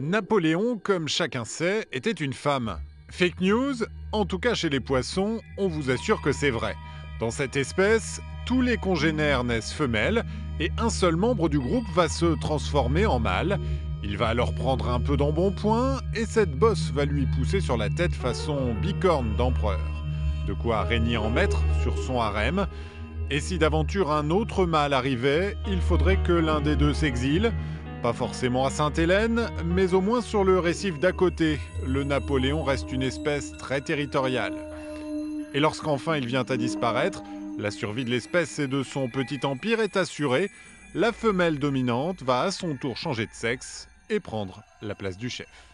Napoléon, comme chacun sait, était une femme. Fake news En tout cas chez les poissons, on vous assure que c'est vrai. Dans cette espèce, tous les congénères naissent femelles et un seul membre du groupe va se transformer en mâle. Il va alors prendre un peu d'embonpoint et cette bosse va lui pousser sur la tête façon bicorne d'empereur. De quoi régner en maître sur son harem. Et si d'aventure un autre mâle arrivait, il faudrait que l'un des deux s'exile. Pas forcément à Sainte-Hélène, mais au moins sur le récif d'à côté. Le Napoléon reste une espèce très territoriale. Et lorsqu'enfin il vient à disparaître, la survie de l'espèce et de son petit empire est assurée. La femelle dominante va à son tour changer de sexe et prendre la place du chef.